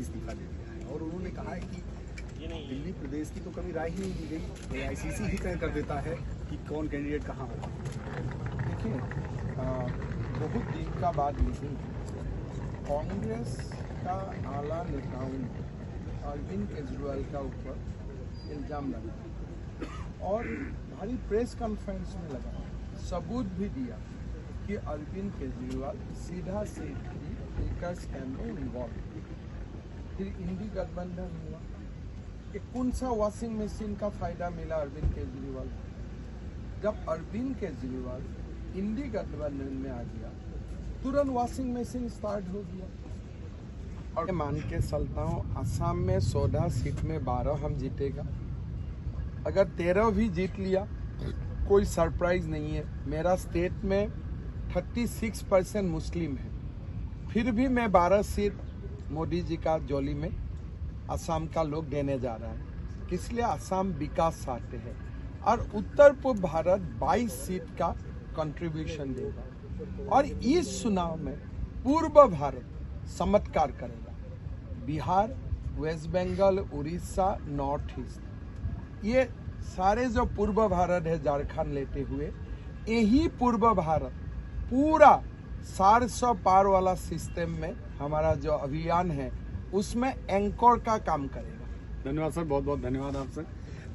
इस्तीफा दे दिया है। और उन्होंने कहा है कि दिल्ली प्रदेश की तो कभी राय ही नहीं दी गई। एआईसीसी ही तय कर देता है कि कौन कैंडिडेट कहाँ होगा। देखिए बहुत दिन का बात नहीं, कांग्रेस का आला नेताओं ने अरविंद केजरीवाल का ऊपर इल्ज़ाम लगा और भारी प्रेस कॉन्फ्रेंस में लगा। सबूत भी दिया कि अरविंद केजरीवाल सीधा सीधी लीकर स्कैम में इन्वॉल्व फिर इंडी गठबंधन हुआ कि कौन सा वॉशिंग मशीन का फ़ायदा मिला अरविंद केजरीवाल को? जब अरविंद केजरीवाल इंडी गठबंधन में आ गया, तुरंत वॉशिंग मशीन स्टार्ट हो गया। और मान के चलता हूँ असम में सोलह सीट में बारह हम जीतेगा। अगर तेरह भी जीत लिया, कोई सरप्राइज़ नहीं है। मेरा स्टेट में 36 परसेंट मुस्लिम है। फिर भी मैं बारह सीट मोदी जी का जोली में असम का लोग देने जा रहा है। इसलिए असम विकास चाहते हैं। और उत्तर पूर्व भारत 22 सीट का कंट्रीब्यूशन देगा। और इस चुनाव में पूर्व भारत चमत्कार करेगा। Bihar, West Bengal, Orissa, North East. ये सारे जो पूर्व भारत है झारखंड लेते हुए, यही पूर्व भारत पूरा चार सौ पार वाला सिस्टम में हमारा जो अभियान है उसमें एंकर का काम करेगा। धन्यवाद सर बहुत बहुत धन्यवाद आपसे।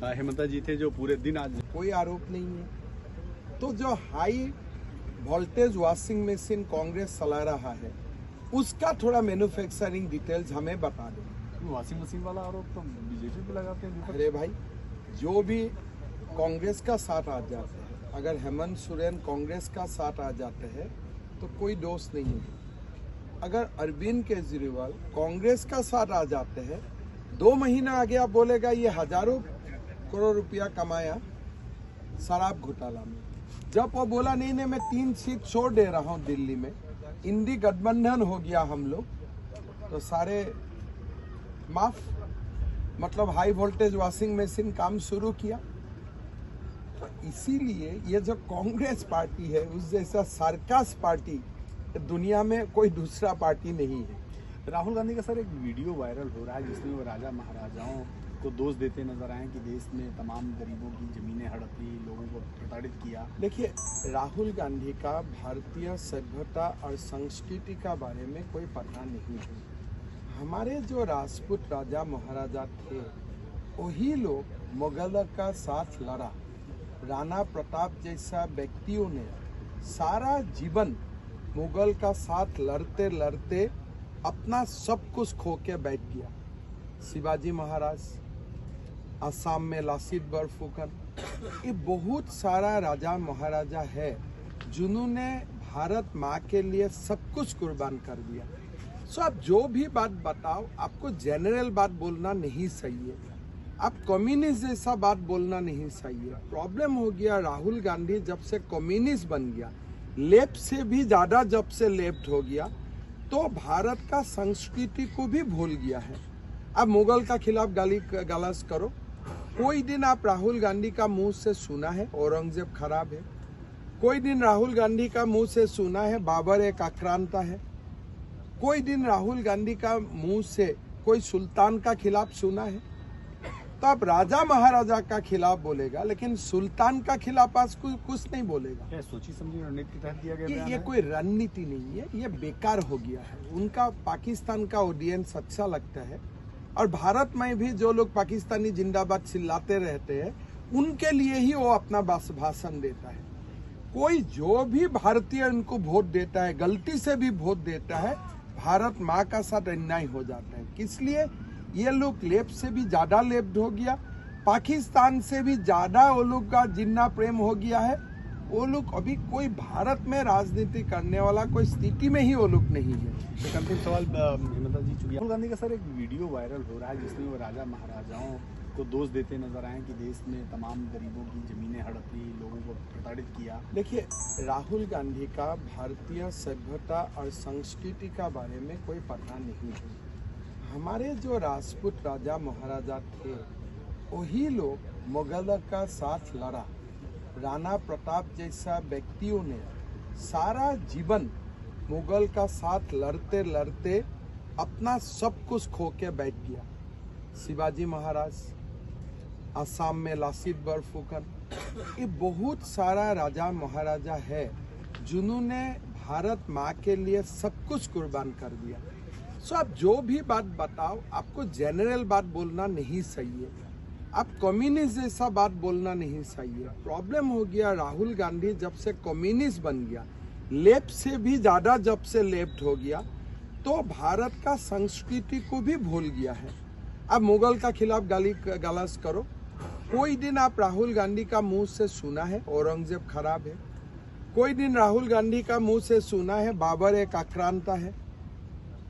हेमंता जी थे जो पूरे दिन आज कोई आरोप नहीं है। तो जो high voltage washing machine Congress चला रहा है उसका थोड़ा मैन्युफैक्चरिंग डिटेल्स हमें बता दें। वॉशिंग मशीन वाला आरोप तो बीजेपी पे लगाते हैं अरे भाई जो भी कांग्रेस का साथ आ जाता है अगर हेमंत सोरेन कांग्रेस का साथ आ जाते हैं तो कोई दोष नहीं है। अगर अरविंद केजरीवाल कांग्रेस का साथ आ जाते हैं, दो महीना आगे आप बोलेगा, ये हज़ारों करोड़ रुपया कमाया, शराब घोटाला में। जब वो बोला, नहीं नहीं, मैं तीन सीट छोड़ दे रहा हूँ दिल्ली में इंडी गठबंधन हो गया हम लोग तो सारे माफ़। मतलब हाई वोल्टेज वॉशिंग मशीन काम शुरू किया। तो इसीलिए ये जो कांग्रेस पार्टी है, उस जैसा सरकस पार्टी दुनिया में कोई दूसरा पार्टी नहीं है। राहुल गांधी का सर एक वीडियो वायरल हो रहा है, जिसमें वो राजा महाराजाओं को दोष देते नज़र आए कि देश में तमाम गरीबों की जमीनें हड़प ली लोगों को प्रताड़ित किया। देखिए, राहुल गांधी का भारतीय सभ्यता और संस्कृति का बारे में कोई पता नहीं है। हमारे जो राजपूत राजा महाराजा थे, वही लोग मुगल का साथ लड़ा। राणा प्रताप जैसा व्यक्तियों ने सारा जीवन मुगल का साथ लड़ते लड़ते अपना सब कुछ खो के बैठ गया। शिवाजी महाराज असम में लासित बरफुकन ये बहुत सारा राजा महाराजा है जिन्होंने भारत माँ के लिए सब कुछ कुर्बान कर दिया। सो आप जो भी बात बताओ, आपको जनरल बात बोलना नहीं सही है। आप कम्युनिस्ट जैसा बात बोलना नहीं सही है। प्रॉब्लम हो गया राहुल गांधी जब से कम्युनिस्ट बन गया। लेफ़्ट से भी ज़्यादा जब से लेफ़्ट हो गया तो भारत का संस्कृति को भी भूल गया है। अब मुगल का खिलाफ गाली गालास करो। कोई दिन आप राहुल गांधी का मुँह से सुना है, औरंगज़ेब खराब है। कोई दिन राहुल गांधी का मुँह से सुना है, बाबर एक आक्रांता है। कोई दिन राहुल गांधी का मुँह से कोई सुल्तान का खिलाफ सुना है। तो आप राजा महाराजा का खिलाफ बोलेगा लेकिन सुल्तान का खिलाफ आज कुछ कुछ नहीं बोलेगा। क्या सोची समझी रणनीति के तहत दिया गया ये ये? कोई रणनीति नहीं है ये बेकार हो गया है। उनका पाकिस्तान का ऑडियंस अच्छा लगता है और भारत में भी जो लोग पाकिस्तानी जिंदाबाद चिल्लाते रहते हैं उनके लिए ही वो अपना भाषण देता है। कोई जो भी भारतीय उनको वोट देता है गलती से भी वोट देता है भारत माँ का साथ अन्याय हो जाता है। इसलिए ये लोग लेफ़्ट से भी ज़्यादा लेफ़्ट हो गया पाकिस्तान से भी ज़्यादा वो लोग का जिन्ना प्रेम हो गया है। वो लोग अभी कोई भारत में राजनीति करने वाला कोई स्थिति में ही वो लोग नहीं है। सवाल जी चुकी राहुल गांधी का सर एक वीडियो वायरल हो रहा है जिसमें वो राजा महाराजाओं को दोष देते नज़र आए कि देश में तमाम गरीबों की जमीनें हड़प ली लोगों को प्रताड़ित किया। देखिए राहुल गांधी का भारतीय सभ्यता और संस्कृति का बारे में कोई पता नहीं है। हमारे जो राजपूत राजा महाराजा थे, वही लोग मुगल का साथ लड़ा। राणा प्रताप जैसा व्यक्तियों ने सारा जीवन मुगल का साथ लड़ते लड़ते अपना सब कुछ खो के बैठ गया। शिवाजी महाराज असम में लासित बरफुकन, ये बहुत सारा राजा महाराजा है, जिन्होंने भारत माँ के लिए सब कुछ कुर्बान कर दिया। सो आप जो भी बात बताओ, आपको जनरल बात बोलना नहीं सही है। आप कम्युनिस्ट जैसा बात बोलना नहीं सही है। प्रॉब्लम हो गया राहुल गांधी जब से कम्युनिस्ट बन गया। लेफ़्ट से भी ज़्यादा जब से लेफ़्ट हो गया तो भारत का संस्कृति को भी भूल गया है। अब मुगल का खिलाफ गाली गालास करो। कोई दिन आप राहुल गांधी का मुँह से सुना है, औरंगज़ेब खराब है। कोई दिन राहुल गांधी का मुँह से सुना है, बाबर एक आक्रांता है।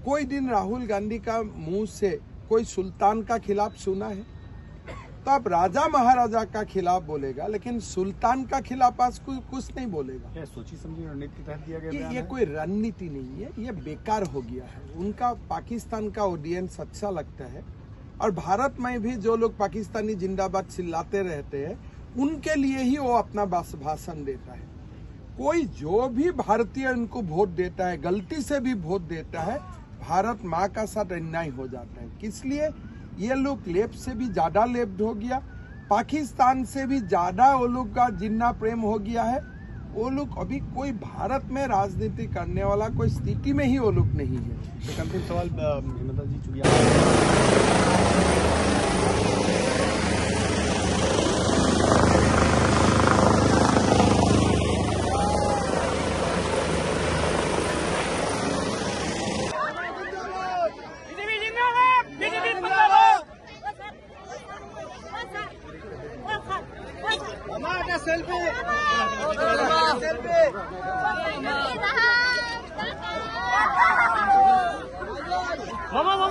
कोई दिन राहुल गांधी का मुँह से कोई सुल्तान का खिलाफ सुना है? तो आप राजा महाराजा का खिलाफ बोलेगा लेकिन सुल्तान का खिलाफ आज कुछ कुछ नहीं बोलेगा। सोची समझी रणनीति तहत दिया गया ये ये कोई रणनीति नहीं है ये बेकार हो गया है। उनका पाकिस्तान का ऑडियंस अच्छा लगता है और भारत में भी जो लोग पाकिस्तानी जिंदाबाद चिल्लाते रहते हैं उनके लिए ही वो अपना भाषण देता है। कोई जो भी भारतीय उनको वोट देता है गलती से भी वोट देता है भारत माँ का साथ अन्याय हो जाता है। किस लिए? ये लोग लेफ़्ट से भी ज़्यादा लेफ़्ट हो गया। पाकिस्तान से भी ज़्यादा वो लोग का जिन्ना प्रेम हो गया है। वो लोग अभी कोई भारत में राजनीति करने वाला कोई स्थिति में ही वो लोग नहीं है। तो सवाल जी चूँकि Vamos.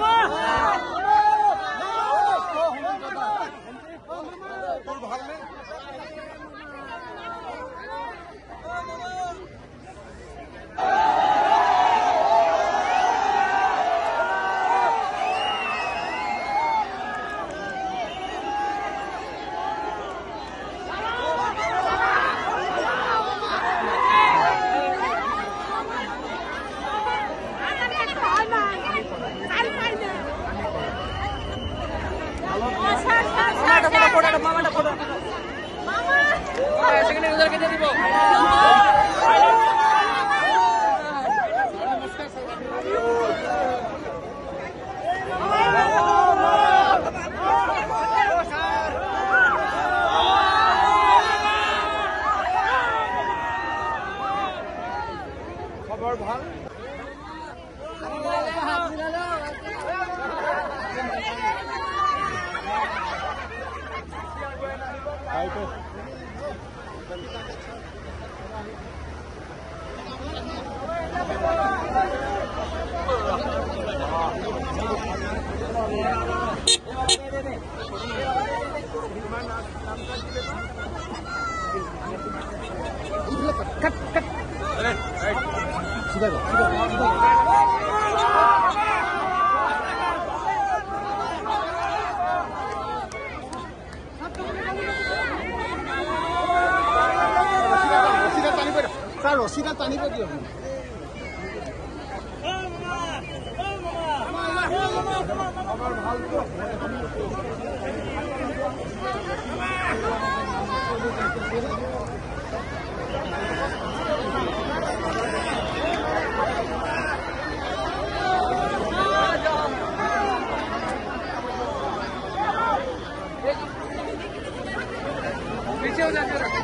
Cut, cut. Right, right. Sudah, sudah, sudah. Rosita Tanito tío. Video de la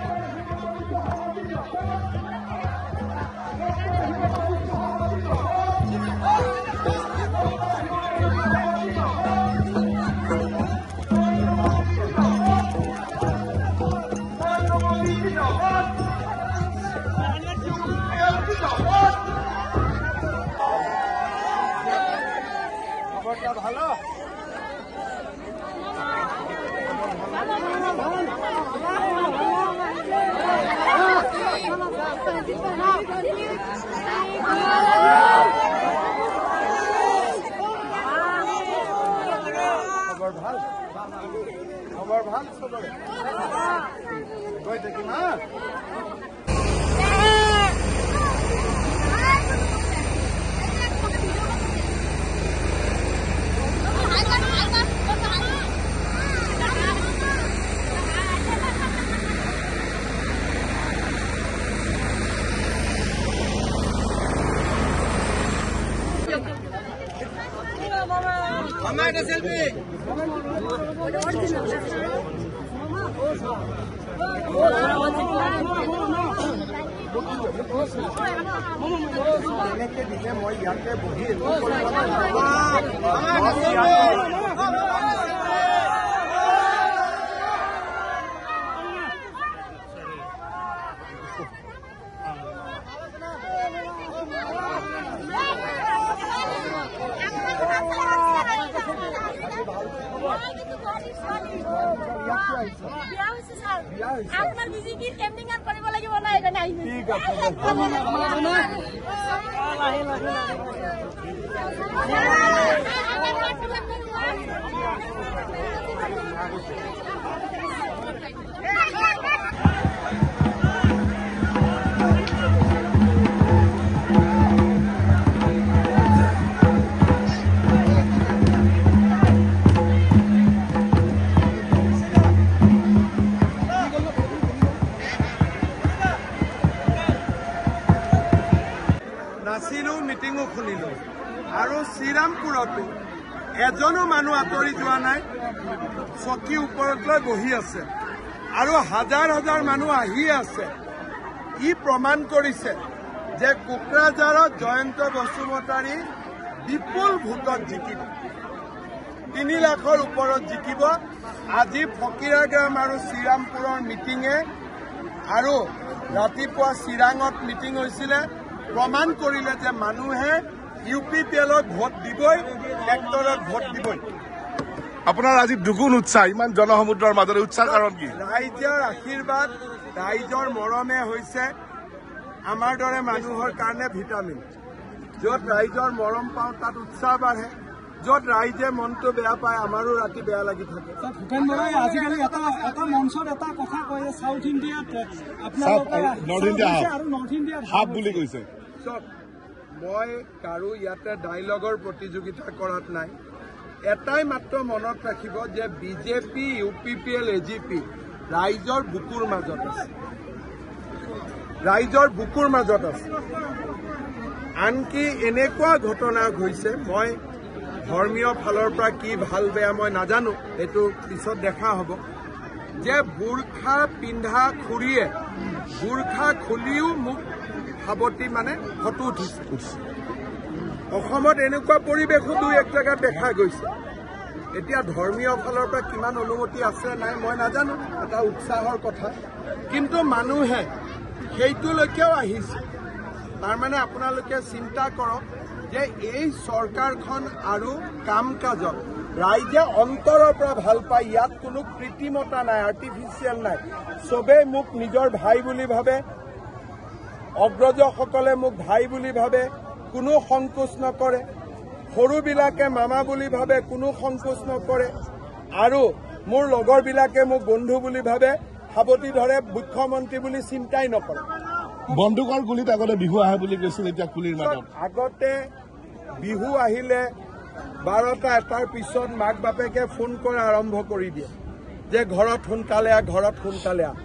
ভালো ভালো ভাল সবরে গৈ থাকিম হা এনেকে দিলে মই ইয়াতে বহি একো কৰিব আপোনাৰ Thank you. মিটিঙো খুলিলো। আৰু শ্ৰীৰামপুৰতো এজনো মানুহ আঁতৰি যোৱা নাই চকী ওপৰত লৈ বহি আছে। আৰু হাজাৰ হাজাৰ মানুহ আহি আছে। ই প্ৰমাণ কৰিছে যে কোকৰাঝাৰত জয়ন্ত বসুমতাৰী বিপুল ভোটত জিকিব। তিনি লাখৰ ওপৰত জিকিব। আজি ফকীৰাগ্ৰাম আৰু শ্ৰীৰামপুৰৰ মিটিঙে আৰু ৰাতিপুৱা চিৰাঙত মিটিং হৈছিলে। প্ৰমাণ কৰিলে যে মানুহে ইউ পি পি এলত ভোট দিবই ট্ৰেক্টৰত ভোট দিবই। আপোনাৰ আজি দুগুণ উৎসাহ ইমান জনসমুদ্ৰৰ মাজতে উৎসাহ কাৰণ কি? ৰাইজৰ আশীৰ্বাদ ৰাইজৰ মৰমে হৈছে আমাৰ দৰে মানুহৰ কাৰণে ভিটামিন। য'ত ৰাইজৰ মৰম পাওঁ তাত উৎসাহ বাঢ়ে। য'ত ৰাইজে মনটো বেয়া পায় আমাৰো ৰাতি বেয়া লাগি থাকে। ভূপেন বৰাই আজিকালি এটা এটা মঞ্চত এটা কথা কয় যে চাউথ ইণ্ডিয়াত আপোনালোকে আৰু নৰ্থ ইণ্ডিয়াত হাফ বুলি কৈছে। চব মই কাৰো ইয়াতে ডাইলগৰ প্ৰতিযোগিতা কৰাত নাই। এটাই মাত্ৰ মনত ৰাখিব যে BJP U P P L A G P ৰাইজৰ বুকুৰ মাজত আছে। ৰাইজৰ বুকুৰ মাজত আছে। আনকি এনেকুৱা ঘটনা হৈছে মই ধৰ্মীয় ফালৰ পৰা কি ভাল বেয়া মই নাজানো সেইটো পিছত দেখা হ'ব। যে বুৰ্খা পিন্ধা খুৰীয়ে বুৰ্খা খুলিও মোক সাৱটি মানে ফটো উঠিছে। অসমত এনেকুৱা পৰিৱেশো দুই এক জেগাত দেখা গৈছে। এতিয়া ধৰ্মীয় ফালৰ পৰা কিমান অনুমতি আছে নাই মই নাজানো এটা উৎসাহৰ কথা। কিন্তু মানুহে সেইটোলৈকেও আহিছে। তাৰমানে আপোনালোকে চিন্তা কৰক যে এই চৰকাৰখন আৰু কাম কাজত ৰাইজে অন্তৰৰ পৰা ভাল পায় ইয়াত কোনো কৃত্ৰিমতা নাই আৰ্টিফিচিয়েল নাই। চবেই মোক নিজৰ ভাই বুলি ভাবে অগ্ৰজসকলে মোক ভাই বুলি ভাবে কোনো সংকোচ নকৰে। সৰুবিলাকে মামা বুলি ভাবে কোনো সংকোচ নকৰে। আৰু মোৰ লগৰবিলাকে মোক বন্ধু বুলি ভাবে সাৱটি ধৰে মুখ্যমন্ত্ৰী বুলি চিন্তাই নকৰে। বন্দুকৰ গুলিত আগতে বিহু আহে বুলি কৈছিল এতিয়া কুলিৰ মাজত আগতে বিহু আহিলে বাৰটা এটাৰ পিছত মাক বাপেকে ফোন কৰা আৰম্ভ কৰি দিয়ে যে ঘৰত সোনকালে আহ ঘৰত সোনকালে আহ।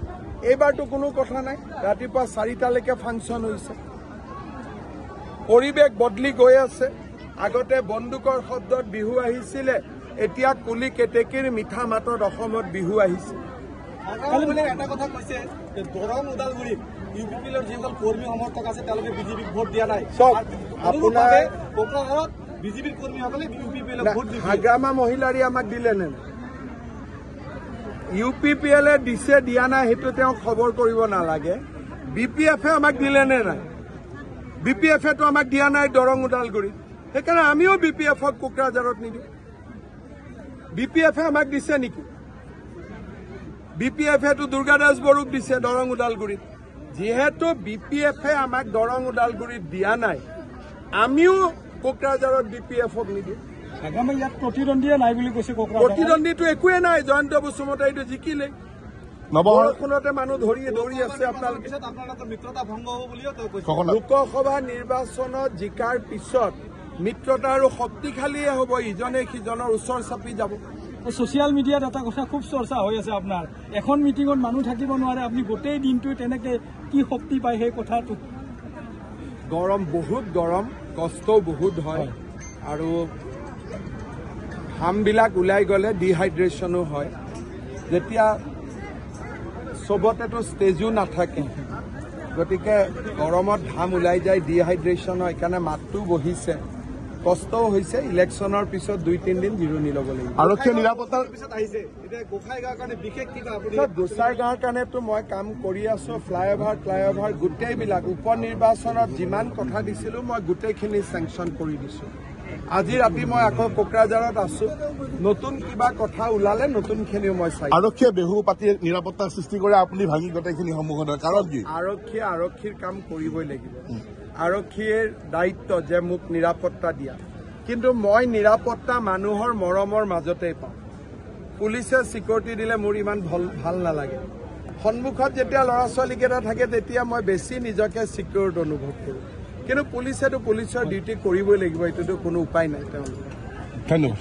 এইবাৰতো কোনো কথা নাই। ৰাতিপুৱা চাৰিটালৈকে ফাংচন হৈছে। পৰিৱেশ বদলি গৈ আছে। আগতে বন্দুকৰ শব্দত বিহু আহিছিলে এতিয়া কুলি কেতেকীৰ মিঠা মাতত অসমত বিহু আহিছে। কালি মানে এটা কথা কৈছে যে দৰং ওদালগুৰিত ইউ পি পি এলৰ যিসকল কৰ্মী সমৰ্থক আছে তেওঁলোকে বিজেপিক ভোট দিয়া নাই। চব আৰু আপোনাৰ অনুৰূপভাৱে কোকৰাঝাৰত বিজেপিৰ কৰ্মীসকলে ইউ পি পি এলক ভোট দিছে হাগ্ৰামা মহিলাৰী আমাক দিলে নে নাই? ইউ পি পি এলে দিছে দিয়া নাই সেইটো তেওঁ খবৰ কৰিব নালাগে। বি পি এফে আমাক দিলে নে নাই? বি পি এফেতো আমাক দিয়া নাই দৰং ওদালগুৰিত। সেইকাৰণে আমিও বি পি এফক কোকৰাঝাৰত নিদিওঁ। বি পি এফে আমাক দিছে নেকি? বি পি এফেতো দুৰ্গা দাস বড়োক দিছে দৰং ওদালগুৰিত। যিহেতু বি পি এফে আমাক দৰং ওদালগুৰিত দিয়া নাই আমিও কোকৰাঝাৰত বি পি এফক নিদিওঁ। আগামী ইয়াত প্ৰতিদ্বন্দ্বীয়ে নাই বুলি কৈছে প্ৰতিদ্বন্দ্বীটো একোৱে নাই জয়ন্ত বসুমতাৰীটো জিকিলে। বৰষুণতে মানুহ ধৰি দৌৰি আছে আপোনালোকে। লোকসভা নিৰ্বাচনত জিকাৰ পিছত মিত্ৰতা আৰু শক্তিশালীয়ে হ'ব ইজনে সিজনৰ ওচৰ চাপি যাব। ছচিয়েল মিডিয়াত এটা কথা খুব চৰ্চা হৈ আছে আপোনাৰ। এখন মিটিঙত মানুহ থাকিব নোৱাৰে আপুনি গোটেই দিনটো তেনেকে কি শক্তি পায় সেই কথাটো। গৰম বহুত গৰম কষ্টও বহুত হয়। আৰু ঘামবিলাক ওলাই গ'লে ডিহাইড্ৰেশ্যনো হয়। যেতিয়া চবতেতো ষ্টেজো নাথাকে গতিকে গৰমত ঘাম ওলাই যায় ডিহাইড্ৰেশ্যন হয় সেইকাৰণে মাতটো বহিছে। কষ্টও হৈছে ইলেকশ্যনৰ পিছত দুই তিনিদিন জিৰণি ল'ব লাগিব। আৰক্ষীয়ে নিৰাপত্তাৰ পিছত আহিছে। এতিয়া গোসাই গাঁৱৰ কাৰণে বিশেষ কিবা আপুনি পিছত গোচাই গাঁৱৰ কাৰণেতো মই কাম কৰি আছো ফ্লাইঅভাৰ ফ্লাইঅভাৰ গোটেইবিলাক। উপ নিৰ্বাচনত যিমান কথা দিছিলো মই গোটেইখিনি চেংচন কৰি দিছো। আজি ৰাতি মই আকৌ কোকৰাঝাৰত আছো। নতুন কিবা কথা ওলালে নতুনখিনিও মই চাই আৰক্ষীয়ে বেহু পাতি নিৰাপত্তাৰ সৃষ্টি কৰে আপুনি ভাঙি গোটেইখিনি সন্মুখত কাৰণ কি? আৰক্ষীয়ে আৰক্ষীৰ কাম কৰিবই লাগিব। আৰক্ষীৰ দায়িত্ব যে মোক নিৰাপত্তা দিয়া। কিন্তু মই নিৰাপত্তা মানুহৰ মৰমৰ মাজতেই পাওঁ। পুলিচে চিকিউৰিটি দিলে মোৰ ইমান ভাল ভাল নালাগে। সন্মুখত যেতিয়া ল'ৰা ছোৱালীকেইটা থাকে তেতিয়া মই বেছি নিজকে চিকিউৰ্ড অনুভৱ কৰোঁ। কিন্তু পুলিচেতো পুলিচৰ ডিউটি কৰিবই লাগিব এইটোতো কোনো উপায় নাই তেওঁলোকৰ ধন্যবাদ।